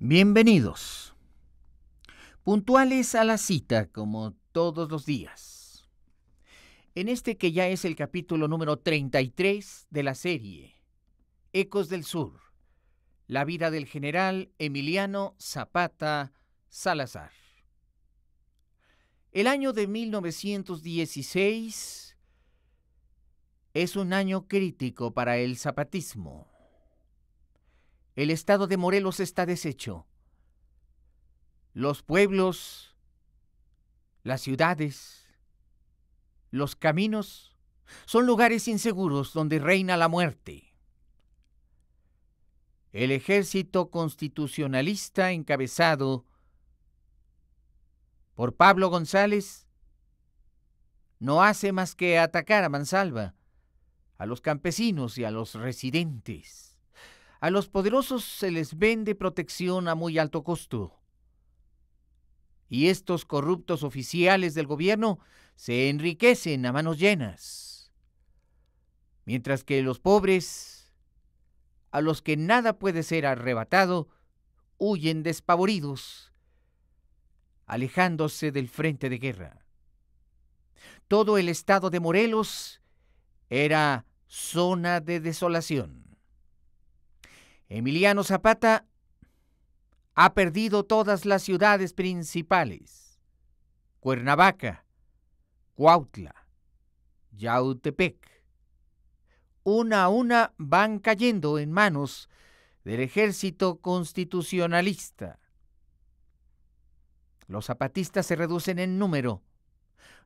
Bienvenidos. Puntuales a la cita, como todos los días. En este que ya es el capítulo número 33 de la serie, Ecos del Sur, la vida del general Emiliano Zapata Salazar. El año de 1916 es un año crítico para el zapatismo el estado de Morelos está deshecho. Los pueblos, las ciudades, los caminos son lugares inseguros donde reina la muerte. El ejército constitucionalista encabezado por Pablo González no hace más que atacar a Mansalva, a los campesinos y a los residentes. A los poderosos se les vende protección a muy alto costo. Y estos corruptos oficiales del gobierno se enriquecen a manos llenas. Mientras que los pobres, a los que nada puede ser arrebatado, huyen despavoridos, alejándose del frente de guerra. Todo el estado de Morelos era zona de desolación. Emiliano Zapata ha perdido todas las ciudades principales. Cuernavaca, Cuautla, Yautepec. Una a una van cayendo en manos del ejército constitucionalista. Los zapatistas se reducen en número,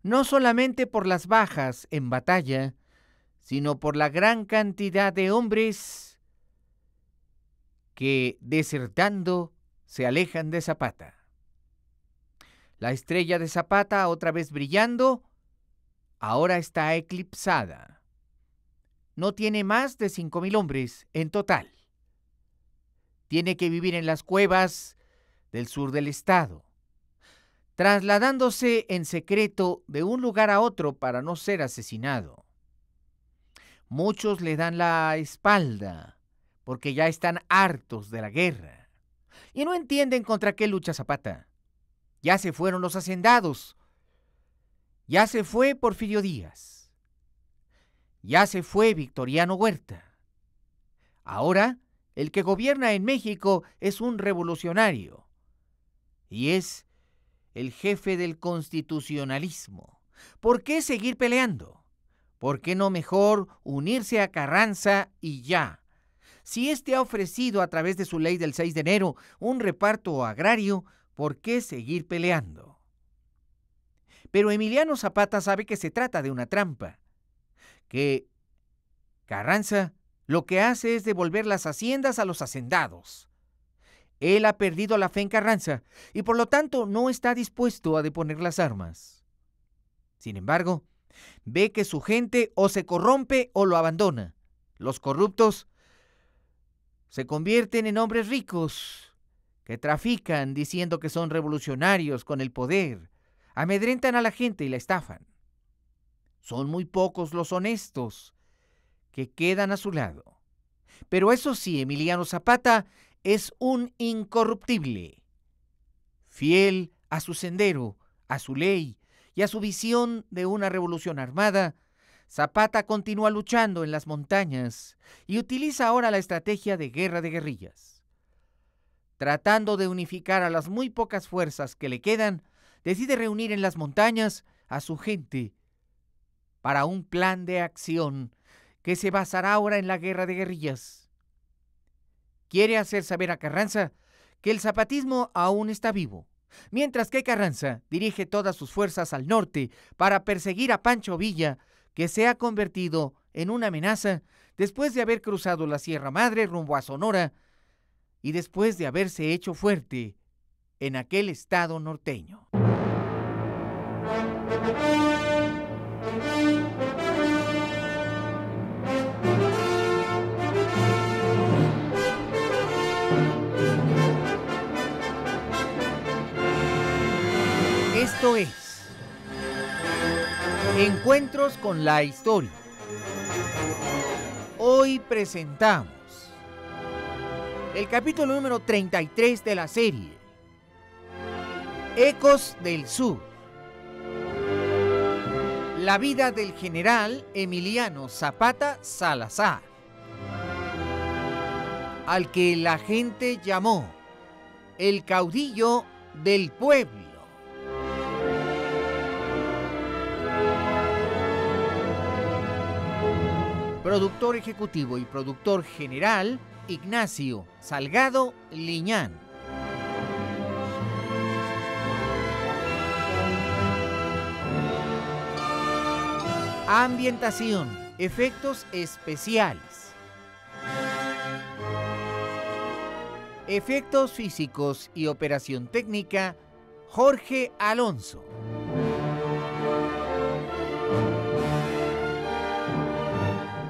no solamente por las bajas en batalla, sino por la gran cantidad de hombres que desertando se alejan de Zapata. La estrella de Zapata, otra vez brillando, ahora está eclipsada. No tiene más de cinco mil hombres en total. Tiene que vivir en las cuevas del sur del estado, trasladándose en secreto de un lugar a otro para no ser asesinado. Muchos le dan la espalda porque ya están hartos de la guerra. Y no entienden contra qué lucha Zapata. Ya se fueron los hacendados. Ya se fue Porfirio Díaz. Ya se fue Victoriano Huerta. Ahora, el que gobierna en México es un revolucionario. Y es el jefe del constitucionalismo. ¿Por qué seguir peleando? ¿Por qué no mejor unirse a Carranza y ya? Si éste ha ofrecido a través de su ley del 6 de enero un reparto agrario, ¿por qué seguir peleando? Pero Emiliano Zapata sabe que se trata de una trampa, que Carranza lo que hace es devolver las haciendas a los hacendados. Él ha perdido la fe en Carranza y por lo tanto no está dispuesto a deponer las armas. Sin embargo, ve que su gente o se corrompe o lo abandona. Los corruptos se convierten en hombres ricos que trafican diciendo que son revolucionarios con el poder, amedrentan a la gente y la estafan. Son muy pocos los honestos que quedan a su lado. Pero eso sí, Emiliano Zapata es un incorruptible, fiel a su sendero, a su ley y a su visión de una revolución armada Zapata continúa luchando en las montañas y utiliza ahora la estrategia de guerra de guerrillas. Tratando de unificar a las muy pocas fuerzas que le quedan, decide reunir en las montañas a su gente para un plan de acción que se basará ahora en la guerra de guerrillas. Quiere hacer saber a Carranza que el zapatismo aún está vivo, mientras que Carranza dirige todas sus fuerzas al norte para perseguir a Pancho Villa que se ha convertido en una amenaza después de haber cruzado la Sierra Madre rumbo a Sonora y después de haberse hecho fuerte en aquel estado norteño. Esto es Encuentros con la historia. Hoy presentamos el capítulo número 33 de la serie. Ecos del Sur. La vida del general Emiliano Zapata Salazar, al que la gente llamó el caudillo del pueblo. Productor ejecutivo y productor general, Ignacio Salgado Liñán. Ambientación, efectos especiales. Efectos físicos y operación técnica, Jorge Alonso.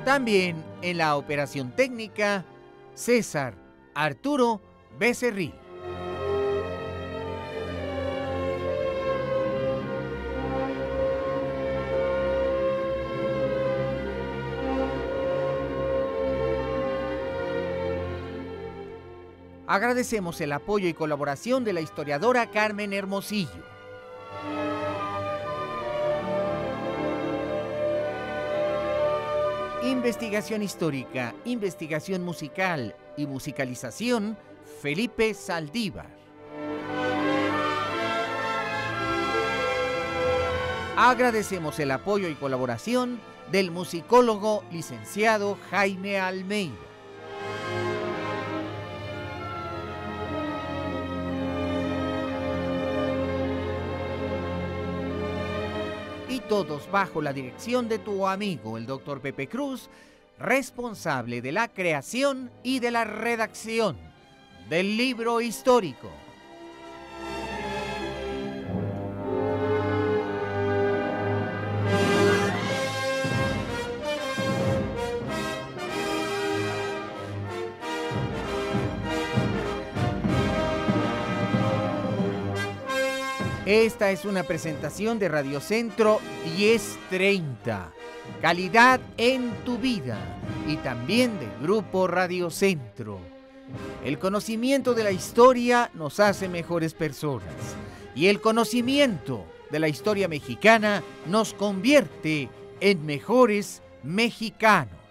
También en la operación técnica, César Arturo Becerril. Agradecemos el apoyo y colaboración de la historiadora Carmen Hermosillo. Investigación histórica, investigación musical y musicalización, Felipe Saldívar. Agradecemos el apoyo y colaboración del musicólogo licenciado Jaime Almeida. Todos bajo la dirección de tu amigo, el doctor Pepe Cruz, responsable de la creación y de la redacción del libro histórico. Esta es una presentación de Radio Centro 1030. Calidad en tu vida y también del Grupo Radio Centro. El conocimiento de la historia nos hace mejores personas y el conocimiento de la historia mexicana nos convierte en mejores mexicanos.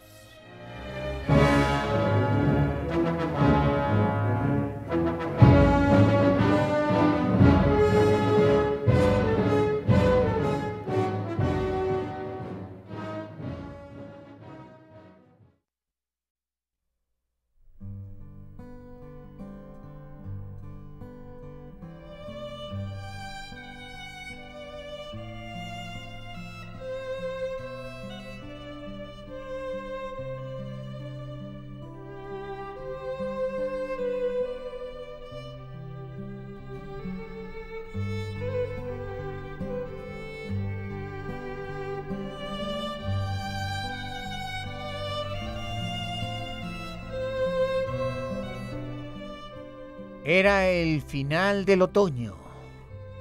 Era el final del otoño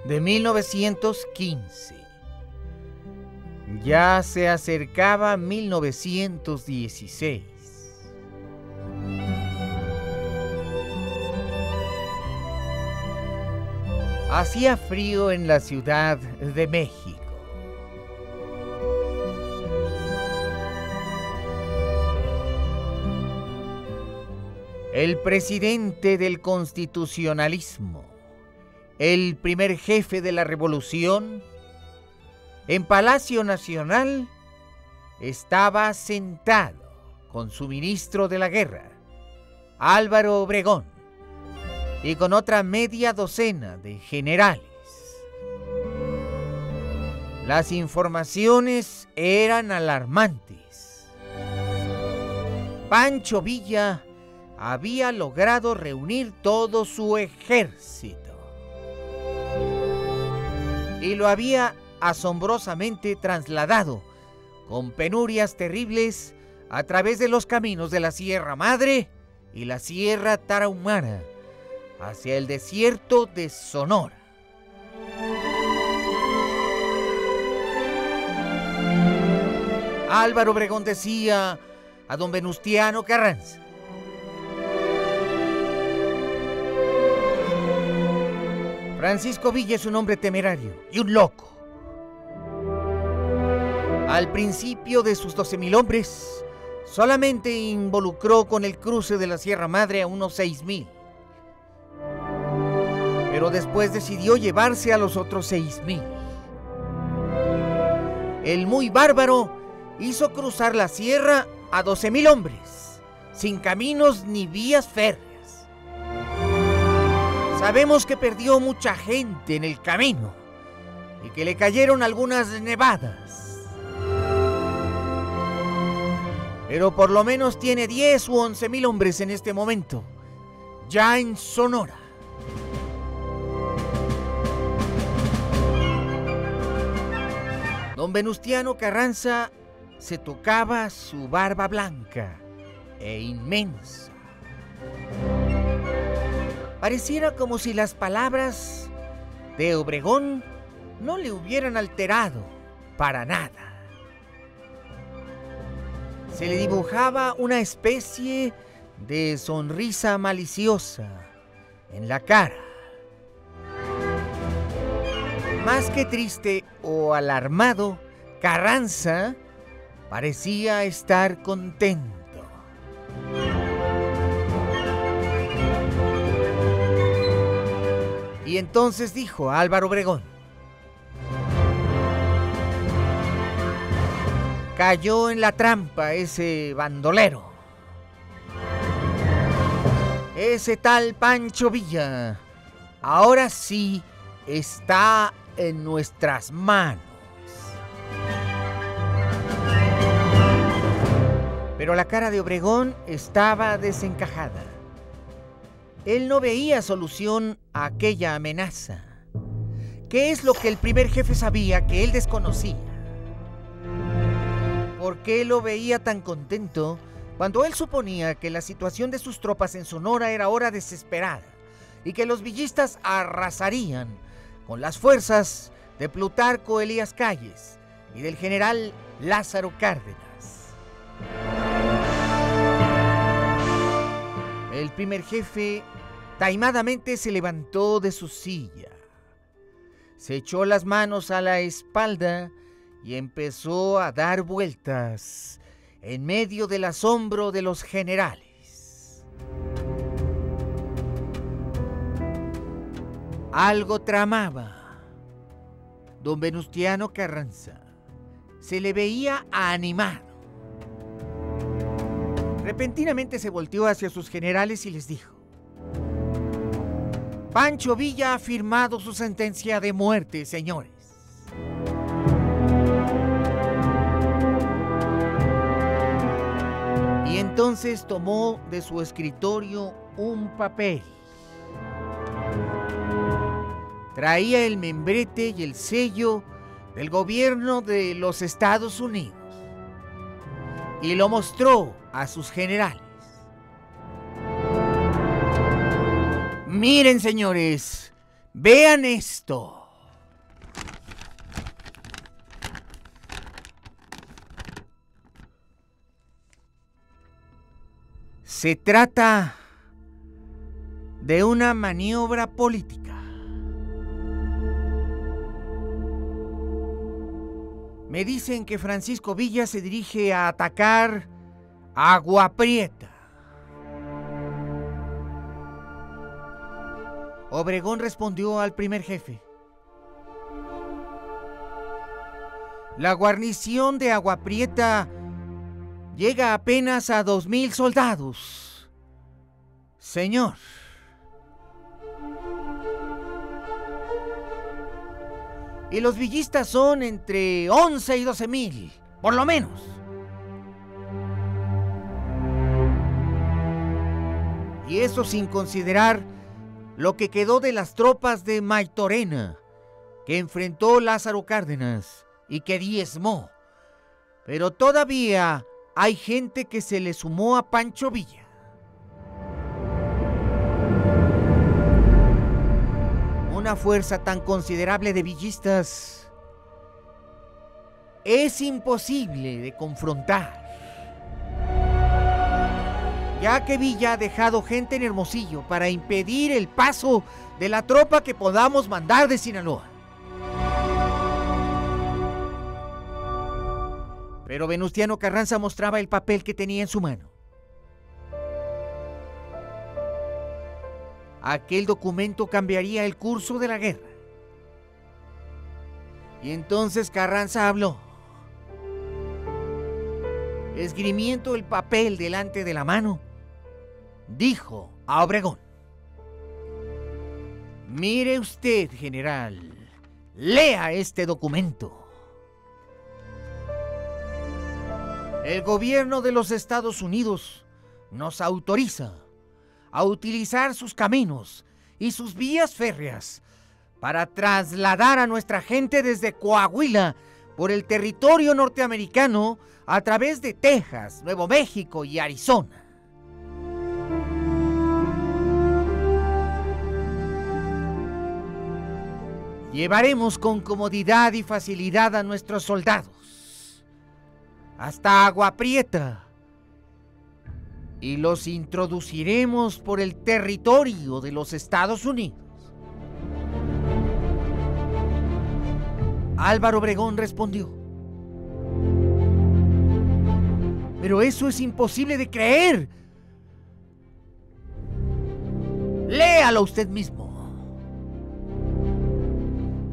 de 1915. Ya se acercaba 1916. Hacía frío en la Ciudad de México. El presidente del constitucionalismo, el primer jefe de la revolución, en Palacio Nacional estaba sentado con su ministro de la guerra, Álvaro Obregón, y con otra media docena de generales. Las informaciones eran alarmantes. Pancho Villa había logrado reunir todo su ejército. Y lo había asombrosamente trasladado, con penurias terribles, a través de los caminos de la Sierra Madre y la Sierra Tarahumara, hacia el desierto de Sonora. Álvaro Obregón decía a don Venustiano Carranza, Francisco Villa es un hombre temerario y un loco. Al principio de sus 12.000 hombres, solamente involucró con el cruce de la Sierra Madre a unos 6.000. Pero después decidió llevarse a los otros 6.000. El muy bárbaro hizo cruzar la sierra a 12.000 hombres, sin caminos ni vías férreas. Sabemos que perdió mucha gente en el camino y que le cayeron algunas nevadas. Pero por lo menos tiene 10 u 11 mil hombres en este momento, ya en Sonora. Don Venustiano Carranza se tocaba su barba blanca e inmensa. Pareciera como si las palabras de Obregón no le hubieran alterado para nada. Se le dibujaba una especie de sonrisa maliciosa en la cara. Más que triste o alarmado, Carranza parecía estar contento. Y entonces dijo Álvaro Obregón, cayó en la trampa ese bandolero, ese tal Pancho Villa, ahora sí está en nuestras manos. Pero la cara de Obregón estaba desencajada. Él no veía solución a aquella amenaza. ¿Qué es lo que el primer jefe sabía que él desconocía? ¿Por qué lo veía tan contento cuando él suponía que la situación de sus tropas en Sonora era ahora desesperada y que los villistas arrasarían con las fuerzas de Plutarco Elías Calles y del general Lázaro Cárdenas? Primer jefe taimadamente se levantó de su silla, se echó las manos a la espalda y empezó a dar vueltas en medio del asombro de los generales. Algo tramaba. Don Venustiano Carranza se le veía animado Repentinamente se volteó hacia sus generales y les dijo, Pancho Villa ha firmado su sentencia de muerte, señores. Y entonces tomó de su escritorio un papel. Traía el membrete y el sello del gobierno de los Estados Unidos y lo mostró a sus generales. Miren, señores, vean esto. Se trata de una maniobra política. Me dicen que Francisco Villa se dirige a atacar Agua Prieta. Obregón respondió al primer jefe. La guarnición de Agua Prieta llega apenas a dos mil soldados. Señor. Y los villistas son entre 11 y 12 mil, por lo menos. Y eso sin considerar lo que quedó de las tropas de Maitorena, que enfrentó Lázaro Cárdenas y que diezmó. Pero todavía hay gente que se le sumó a Pancho Villa. una fuerza tan considerable de villistas es imposible de confrontar. Ya que Villa ha dejado gente en Hermosillo para impedir el paso de la tropa que podamos mandar de Sinaloa. Pero Venustiano Carranza mostraba el papel que tenía en su mano. Aquel documento cambiaría el curso de la guerra. Y entonces Carranza habló, esgrimiendo el papel delante de la mano, dijo a Obregón, mire usted, general, lea este documento. El gobierno de los Estados Unidos nos autoriza a utilizar sus caminos y sus vías férreas para trasladar a nuestra gente desde Coahuila por el territorio norteamericano a través de Texas, Nuevo México y Arizona. Llevaremos con comodidad y facilidad a nuestros soldados hasta Agua Prieta y los introduciremos por el territorio de los Estados Unidos. Álvaro Obregón respondió, pero eso es imposible de creer. Léalo usted mismo.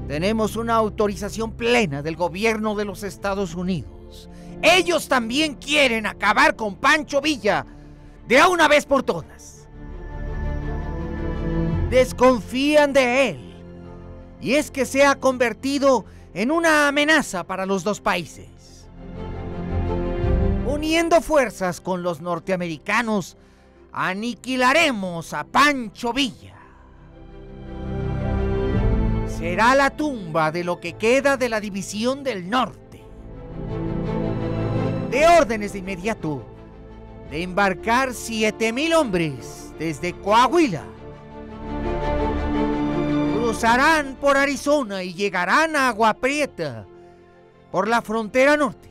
Tenemos una autorización plena del gobierno de los Estados Unidos. Ellos también quieren acabar con Pancho Villa de una vez por todas. Desconfían de él. Y es que se ha convertido en una amenaza para los dos países. Uniendo fuerzas con los norteamericanos, aniquilaremos a Pancho Villa. Será la tumba de lo que queda de la división del norte. De órdenes de inmediato de embarcar 7.000 hombres desde Coahuila. Cruzarán por Arizona y llegarán a Agua Prieta por la frontera norte.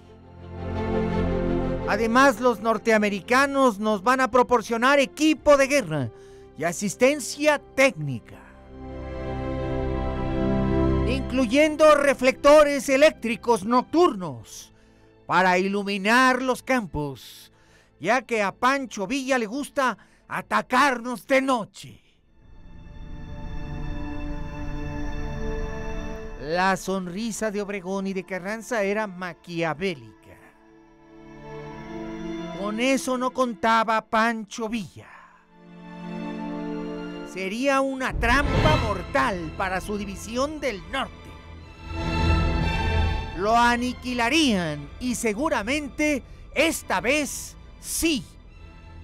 Además, los norteamericanos nos van a proporcionar equipo de guerra y asistencia técnica, incluyendo reflectores eléctricos nocturnos para iluminar los campos ya que a Pancho Villa le gusta atacarnos de noche. La sonrisa de Obregón y de Carranza era maquiavélica. Con eso no contaba Pancho Villa. Sería una trampa mortal para su división del norte. Lo aniquilarían y seguramente esta vez sí,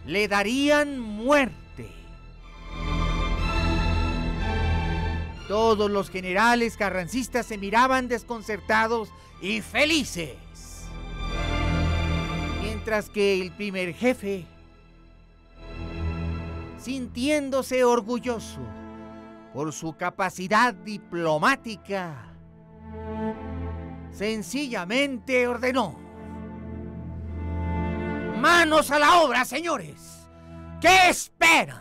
le darían muerte. Todos los generales carrancistas se miraban desconcertados y felices. Mientras que el primer jefe, sintiéndose orgulloso por su capacidad diplomática, sencillamente ordenó Manos a la obra, señores. ¿Qué esperan?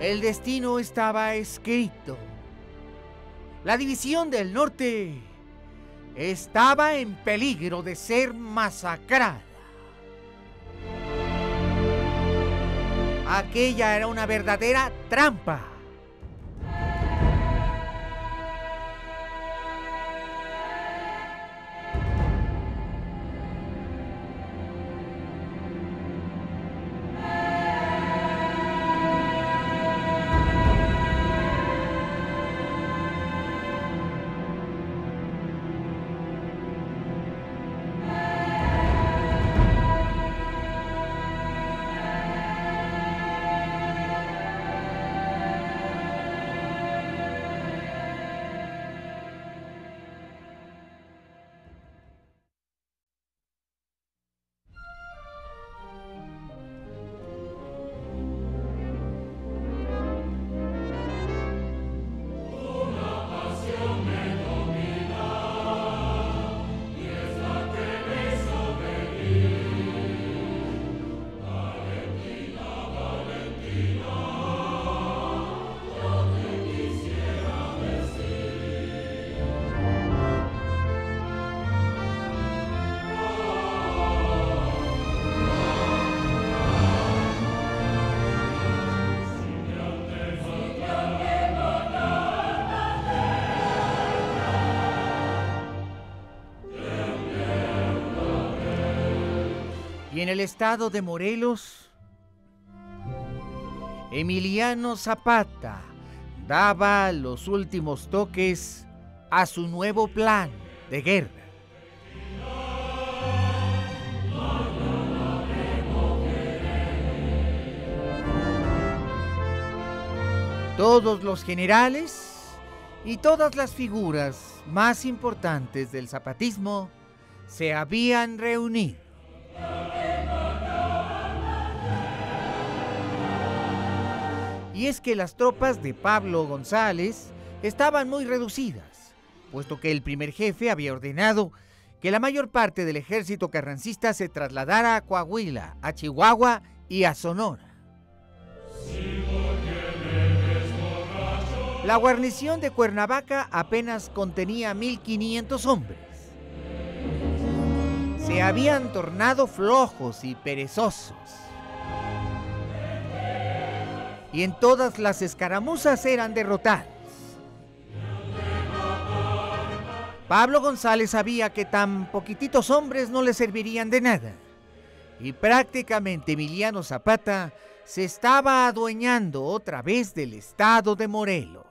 El destino estaba escrito. La división del norte estaba en peligro de ser masacrada. Aquella era una verdadera trampa en el estado de Morelos, Emiliano Zapata daba los últimos toques a su nuevo plan de guerra. Todos los generales y todas las figuras más importantes del zapatismo se habían reunido. Y es que las tropas de Pablo González estaban muy reducidas, puesto que el primer jefe había ordenado que la mayor parte del ejército carrancista se trasladara a Coahuila, a Chihuahua y a Sonora. La guarnición de Cuernavaca apenas contenía 1.500 hombres. Se habían tornado flojos y perezosos. Y en todas las escaramuzas eran derrotados. Pablo González sabía que tan poquititos hombres no le servirían de nada. Y prácticamente Emiliano Zapata se estaba adueñando otra vez del estado de Morelos.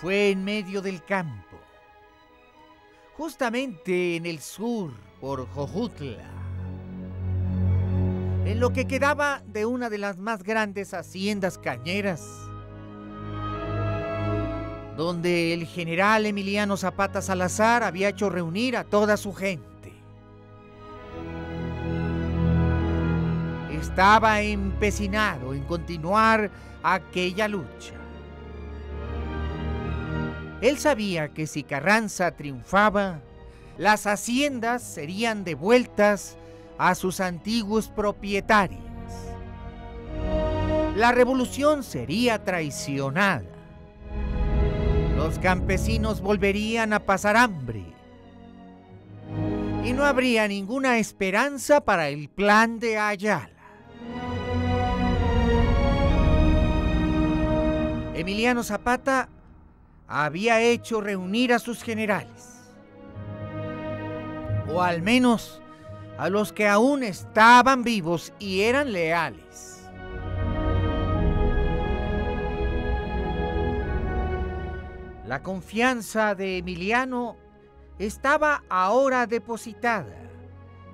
Fue en medio del campo, justamente en el sur, por Jojutla, en lo que quedaba de una de las más grandes haciendas cañeras, donde el general Emiliano Zapata Salazar había hecho reunir a toda su gente. Estaba empecinado en continuar aquella lucha. Él sabía que si Carranza triunfaba, las haciendas serían devueltas a sus antiguos propietarios. La revolución sería traicionada. Los campesinos volverían a pasar hambre. Y no habría ninguna esperanza para el plan de Ayala. Emiliano Zapata había hecho reunir a sus generales, o al menos a los que aún estaban vivos y eran leales. La confianza de Emiliano estaba ahora depositada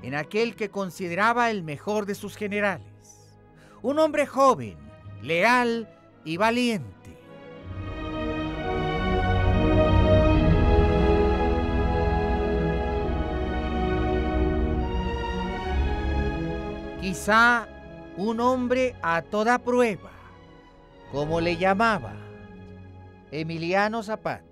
en aquel que consideraba el mejor de sus generales, un hombre joven, leal y valiente quizá un hombre a toda prueba, como le llamaba Emiliano Zapata.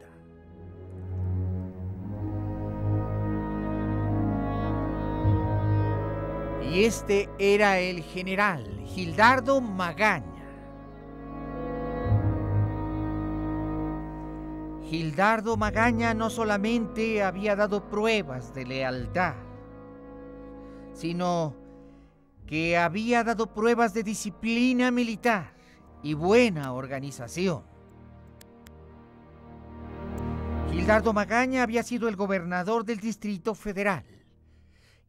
Y este era el general Gildardo Magaña. Gildardo Magaña no solamente había dado pruebas de lealtad, sino que había dado pruebas de disciplina militar y buena organización. Gildardo Magaña había sido el gobernador del Distrito Federal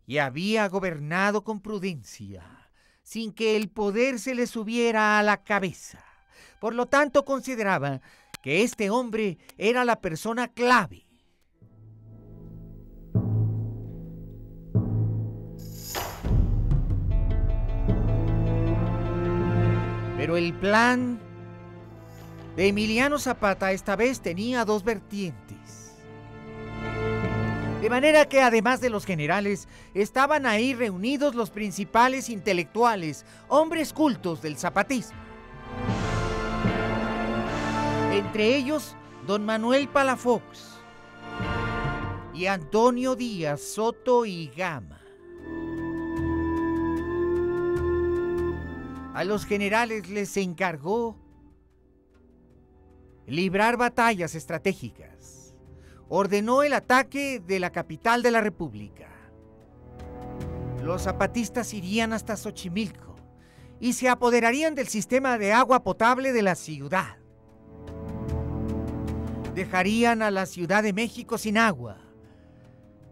y había gobernado con prudencia, sin que el poder se le subiera a la cabeza. Por lo tanto, consideraba que este hombre era la persona clave Pero el plan de Emiliano Zapata esta vez tenía dos vertientes. De manera que además de los generales, estaban ahí reunidos los principales intelectuales, hombres cultos del zapatismo. Entre ellos, don Manuel Palafox y Antonio Díaz Soto y Gama. A los generales les encargó librar batallas estratégicas. Ordenó el ataque de la capital de la República. Los zapatistas irían hasta Xochimilco y se apoderarían del sistema de agua potable de la ciudad. dejarían a la Ciudad de México sin agua,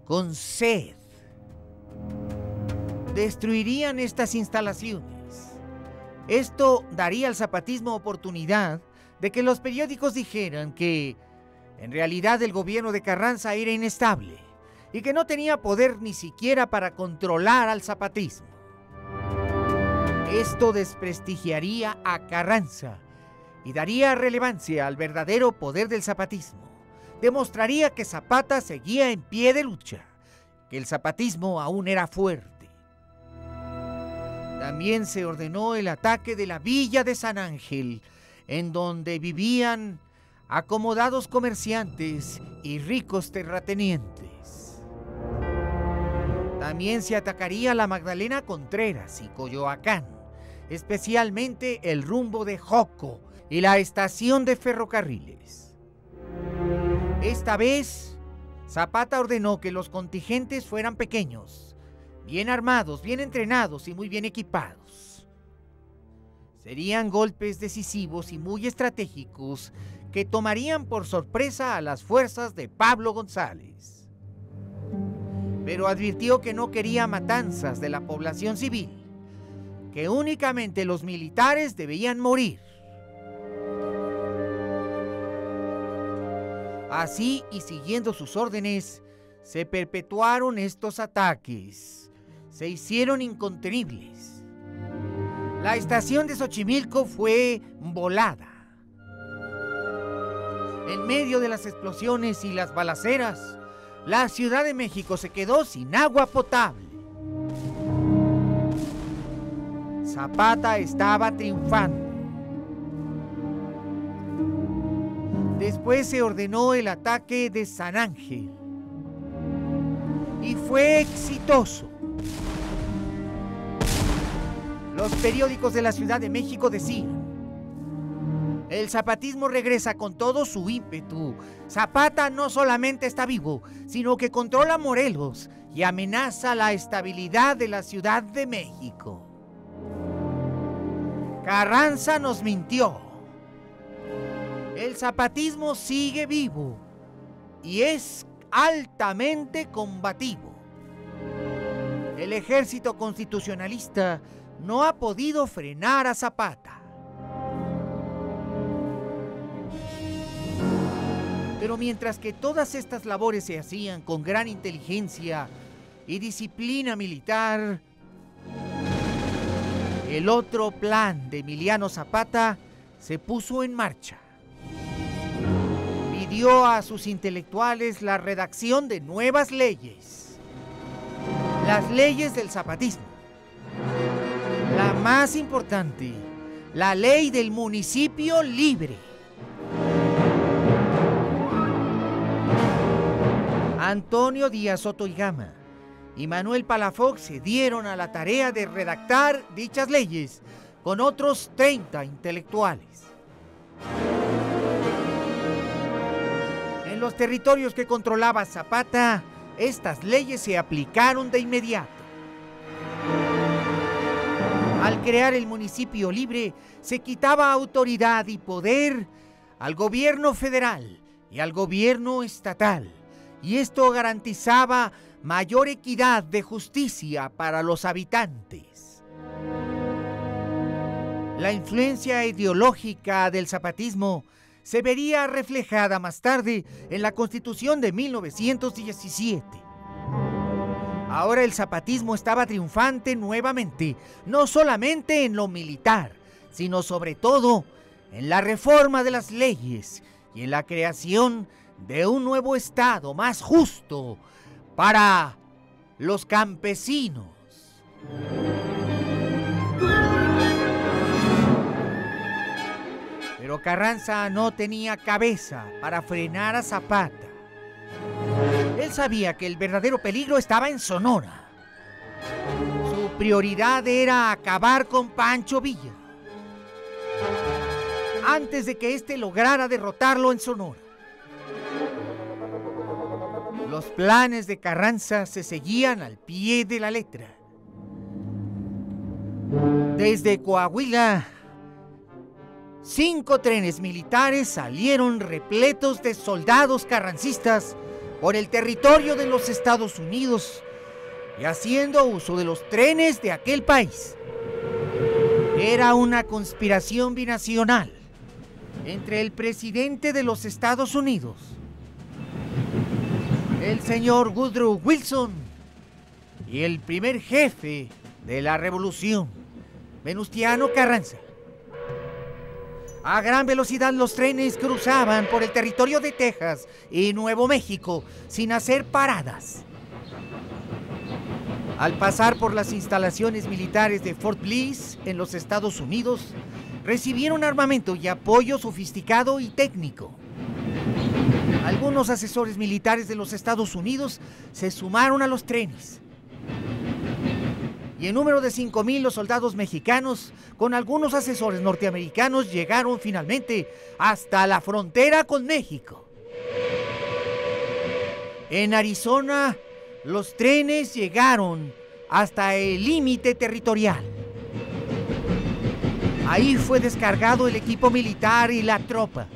con sed. Destruirían estas instalaciones. Esto daría al zapatismo oportunidad de que los periódicos dijeran que en realidad el gobierno de Carranza era inestable y que no tenía poder ni siquiera para controlar al zapatismo. Esto desprestigiaría a Carranza y daría relevancia al verdadero poder del zapatismo. Demostraría que Zapata seguía en pie de lucha, que el zapatismo aún era fuerte. También se ordenó el ataque de la villa de San Ángel, en donde vivían acomodados comerciantes y ricos terratenientes. También se atacaría la Magdalena Contreras y Coyoacán, especialmente el rumbo de Joco y la estación de ferrocarriles. Esta vez, Zapata ordenó que los contingentes fueran pequeños, bien armados, bien entrenados y muy bien equipados. Serían golpes decisivos y muy estratégicos que tomarían por sorpresa a las fuerzas de Pablo González. Pero advirtió que no quería matanzas de la población civil, que únicamente los militares debían morir. Así y siguiendo sus órdenes, se perpetuaron estos ataques. Se hicieron incontenibles. La estación de Xochimilco fue volada en medio de las explosiones y las balaceras, la Ciudad de México se quedó sin agua potable. Zapata estaba triunfando. Después se ordenó el ataque de San Ángel y fue exitoso. Los periódicos de la Ciudad de México decían, el zapatismo regresa con todo su ímpetu. Zapata no solamente está vivo, sino que controla Morelos y amenaza la estabilidad de la Ciudad de México. Carranza nos mintió. El zapatismo sigue vivo y es altamente combativo. El ejército constitucionalista no ha podido frenar a Zapata. Pero mientras que todas estas labores se hacían con gran inteligencia y disciplina militar, el otro plan de Emiliano Zapata se puso en marcha. Pidió a sus intelectuales la redacción de nuevas leyes, las leyes del zapatismo. La más importante, la ley del municipio libre Antonio Díaz Soto y Gama y Manuel Palafox se dieron a la tarea de redactar dichas leyes con otros 30 intelectuales. En los territorios que controlaba Zapata, estas leyes se aplicaron de inmediato. Al crear el municipio libre, se quitaba autoridad y poder al gobierno federal y al gobierno estatal y esto garantizaba mayor equidad de justicia para los habitantes. La influencia ideológica del zapatismo se vería reflejada más tarde en la Constitución de 1917. Ahora el zapatismo estaba triunfante nuevamente, no solamente en lo militar, sino sobre todo en la reforma de las leyes y en la creación de un nuevo Estado más justo para los campesinos. Pero Carranza no tenía cabeza para frenar a Zapata. Él sabía que el verdadero peligro estaba en Sonora. Su prioridad era acabar con Pancho Villa antes de que éste lograra derrotarlo en Sonora. Los planes de Carranza se seguían al pie de la letra. Desde Coahuila cinco trenes militares salieron repletos de soldados carrancistas por el territorio de los Estados Unidos y haciendo uso de los trenes de aquel país. Era una conspiración binacional entre el presidente de los Estados Unidos, el señor Woodrow Wilson, y el primer jefe de la revolución, Venustiano Carranza. A gran velocidad los trenes cruzaban por el territorio de Texas y Nuevo México sin hacer paradas. Al pasar por las instalaciones militares de Fort Bliss en los Estados Unidos, recibieron armamento y apoyo sofisticado y técnico. Algunos asesores militares de los Estados Unidos se sumaron a los trenes en número de 5.000 los soldados mexicanos, con algunos asesores norteamericanos, llegaron finalmente hasta la frontera con México. En Arizona, los trenes llegaron hasta el límite territorial. Ahí fue descargado el equipo militar y la tropa.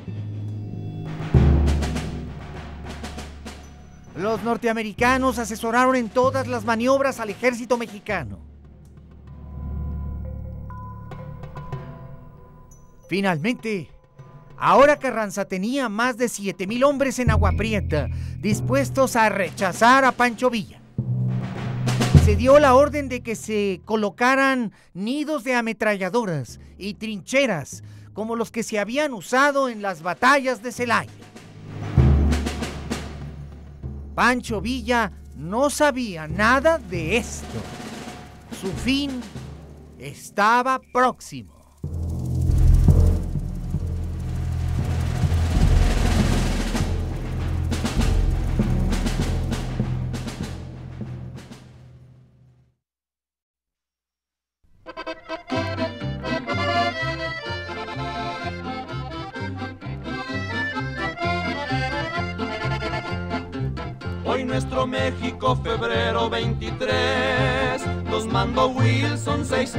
Los norteamericanos asesoraron en todas las maniobras al ejército mexicano. Finalmente, ahora Carranza tenía más de 7.000 hombres en Agua Prieta, dispuestos a rechazar a Pancho Villa. Se dio la orden de que se colocaran nidos de ametralladoras y trincheras como los que se habían usado en las batallas de Celaya. Pancho Villa no sabía nada de esto. Su fin estaba próximo.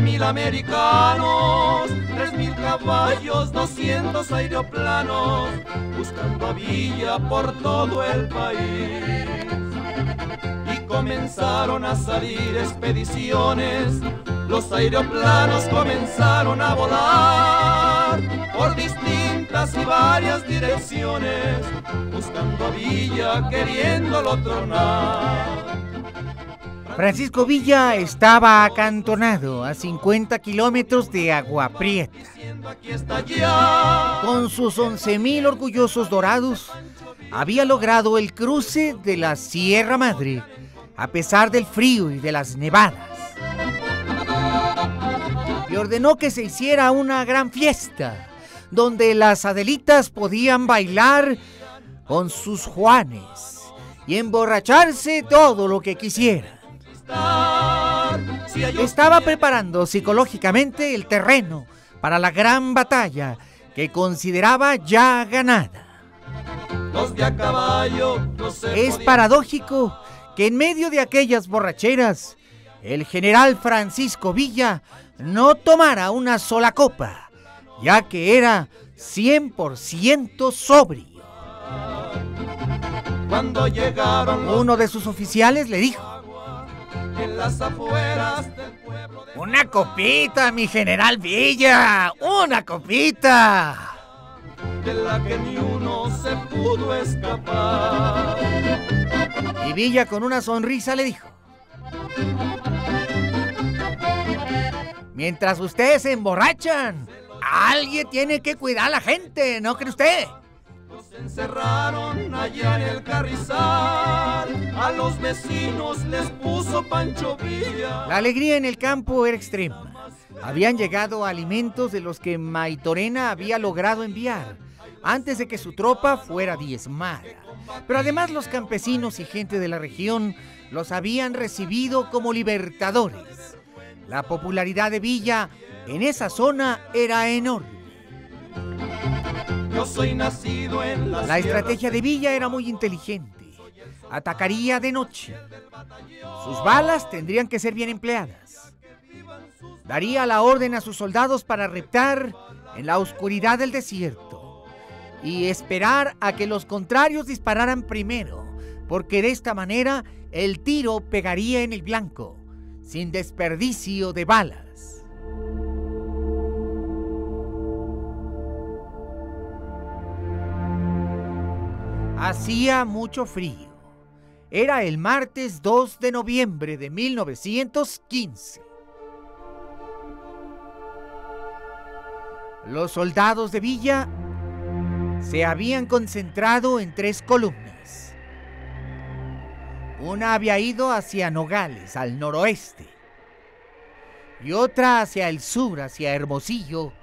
Mil americanos, tres mil caballos, 200 aeroplanos, buscando a Villa por todo el país. Y comenzaron a salir expediciones, los aeroplanos comenzaron a volar por distintas y varias direcciones, buscando a Villa, queriéndolo tronar. Francisco Villa estaba acantonado a 50 kilómetros de Agua Prieta. Con sus 11.000 orgullosos dorados, había logrado el cruce de la Sierra Madre, a pesar del frío y de las nevadas. Y ordenó que se hiciera una gran fiesta, donde las Adelitas podían bailar con sus Juanes y emborracharse todo lo que quisieran. Estaba preparando psicológicamente el terreno para la gran batalla que consideraba ya ganada. Es paradójico que en medio de aquellas borracheras, el general Francisco Villa no tomara una sola copa, ya que era 100% sobrio. Cuando llegaron los Uno de sus oficiales le dijo, en las afueras del pueblo de Una copita, mi general Villa, una copita. de la que ni uno se pudo escapar. Y Villa con una sonrisa le dijo, mientras ustedes se emborrachan, alguien tiene que cuidar a la gente, ¿no cree usted? Encerraron allá en el carrizal. A los vecinos les puso Pancho Villa. La alegría en el campo era extrema. Habían llegado alimentos de los que Maitorena había logrado enviar antes de que su tropa fuera diezmada. Pero además los campesinos y gente de la región los habían recibido como libertadores. La popularidad de Villa en esa zona era enorme. Yo soy nacido en la La estrategia de Villa era muy inteligente. Atacaría de noche. Sus balas tendrían que ser bien empleadas. Daría la orden a sus soldados para reptar en la oscuridad del desierto y esperar a que los contrarios dispararan primero, porque de esta manera el tiro pegaría en el blanco, sin desperdicio de balas. Hacía mucho frío. Era el martes 2 de noviembre de 1915. Los soldados de Villa se habían concentrado en tres columnas. Una había ido hacia Nogales, al noroeste, y otra hacia el sur, hacia Hermosillo,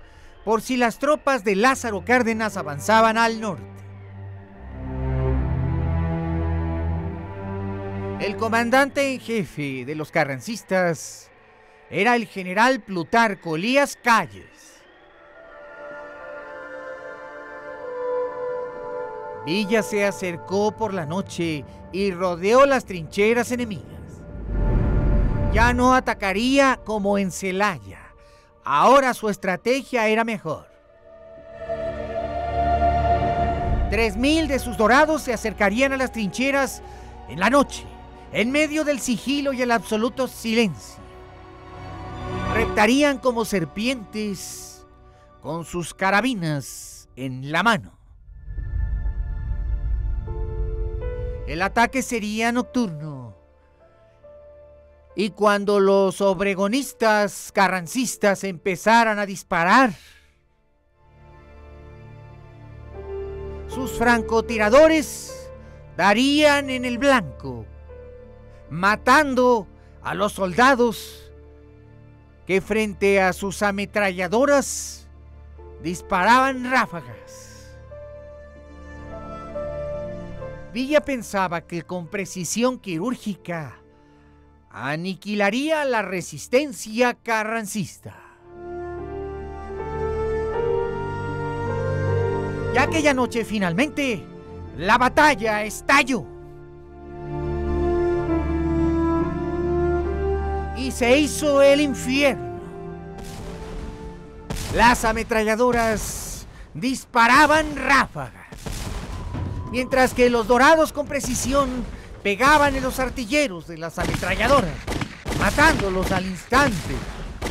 por si las tropas de Lázaro Cárdenas avanzaban al norte. El comandante en jefe de los carrancistas era el general Plutarco Elías Calles. Villa se acercó por la noche y rodeó las trincheras enemigas. Ya no atacaría como en Celaya. Ahora su estrategia era mejor. Tres mil de sus dorados se acercarían a las trincheras en la noche, en medio del sigilo y el absoluto silencio. Reptarían como serpientes con sus carabinas en la mano. El ataque sería nocturno. Y cuando los obregonistas carrancistas empezaran a disparar, sus francotiradores darían en el blanco, matando a los soldados que frente a sus ametralladoras disparaban ráfagas. Villa pensaba que con precisión quirúrgica aniquilaría la resistencia carrancista. Y aquella noche finalmente la batalla estalló. Y se hizo el infierno. Las ametralladoras disparaban ráfagas mientras que los dorados con precisión pegaban en los artilleros de las ametralladoras, matándolos al instante,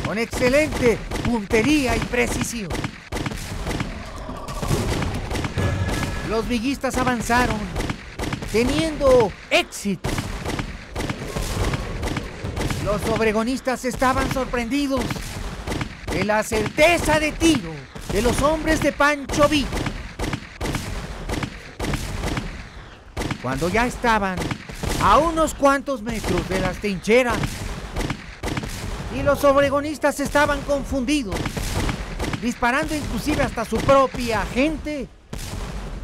con excelente puntería y precisión. Los villistas avanzaron, teniendo éxito. Los obregonistas estaban sorprendidos de la certeza de tiro de los hombres de Pancho Villa cuando ya estaban a unos cuantos metros de las trincheras y los obregonistas estaban confundidos, disparando inclusive hasta su propia gente,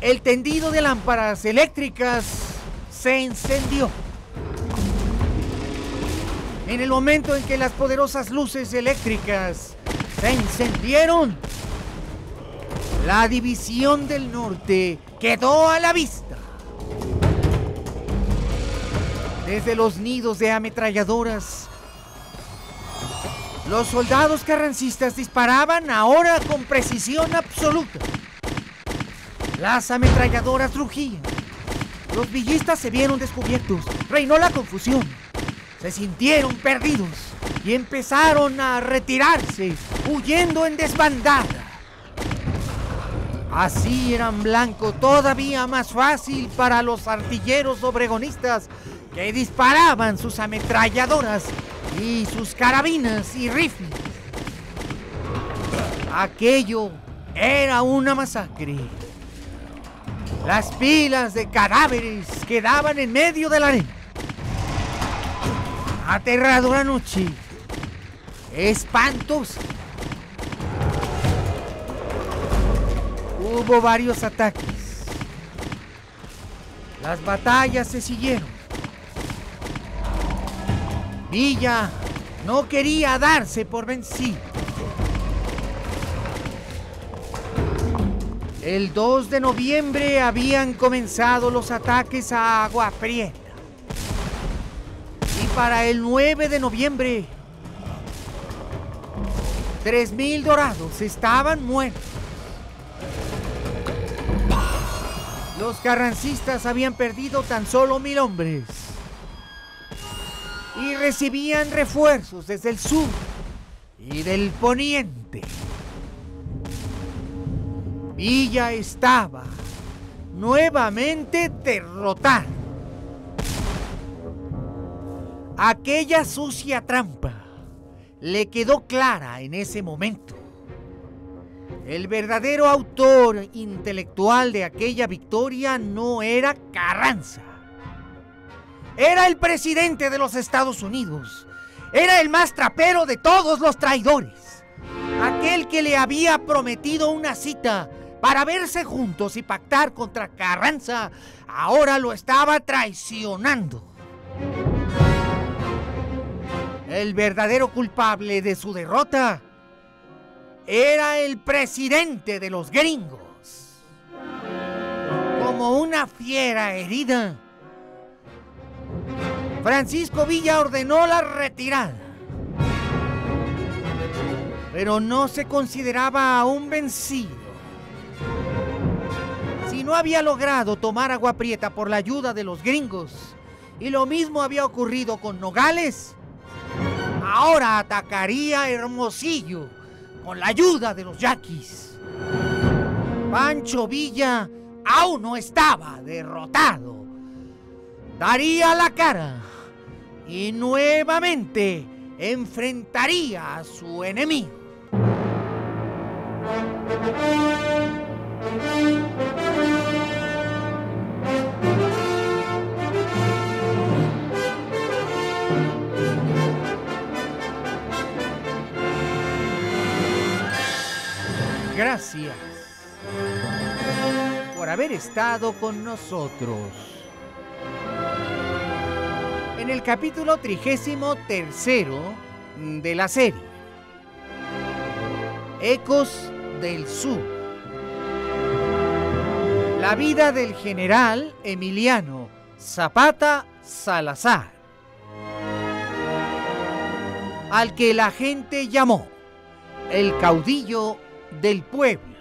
el tendido de lámparas eléctricas se encendió. En el momento en que las poderosas luces eléctricas se encendieron, la división del norte quedó a la vista desde los nidos de ametralladoras. Los soldados carrancistas disparaban ahora con precisión absoluta. Las ametralladoras rugían. Los villistas se vieron descubiertos. Reinó la confusión. Se sintieron perdidos y empezaron a retirarse, huyendo en desbandada. Así eran blanco todavía más fácil para los artilleros obregonistas que disparaban sus ametralladoras y sus carabinas y rifles. Aquello era una masacre. Las pilas de cadáveres quedaban en medio de la arena. Aterradora noche. Espantos. Hubo varios ataques. Las batallas se siguieron. Villa no quería darse por vencido. El 2 de noviembre habían comenzado los ataques a Agua Prieta. Para el 9 de noviembre Tres mil dorados estaban muertos. Los carrancistas habían perdido tan solo mil hombres y recibían refuerzos desde el sur y del poniente. Villa estaba nuevamente derrotada. Aquella sucia trampa le quedó clara en ese momento. El verdadero autor intelectual de aquella victoria no era Carranza. Era el presidente de los Estados Unidos. Era el más trapero de todos los traidores. Aquel que le había prometido una cita para verse juntos y pactar contra Carranza, ahora lo estaba traicionando. El verdadero culpable de su derrota era el presidente de los gringos. Como una fiera herida, Francisco Villa ordenó la retirada. Pero no se consideraba aún vencido. Si no había logrado tomar agua prieta por la ayuda de los gringos, y lo mismo había ocurrido con Nogales, ahora atacaría Hermosillo con la ayuda de los yaquis. Pancho Villa aún no estaba derrotado. Daría la cara y nuevamente enfrentaría a su enemigo. Gracias por haber estado con nosotros. En el capítulo trigésimo tercero de la serie, Ecos del Sur. La vida del general Emiliano Zapata Salazar, al que la gente llamó el caudillo del pueblo.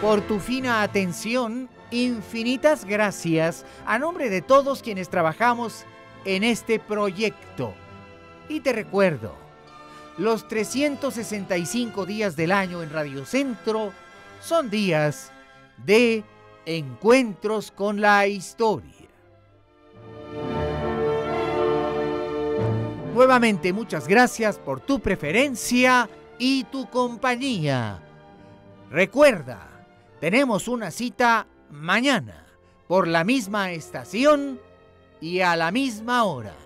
Por tu fina atención, infinitas gracias a nombre de todos quienes trabajamos en este proyecto. Y te recuerdo, los 365 días del año en Radio Centro son días de encuentros con la historia. Nuevamente muchas gracias por tu preferencia y tu compañía. Recuerda, tenemos una cita mañana por la misma estación y a la misma hora.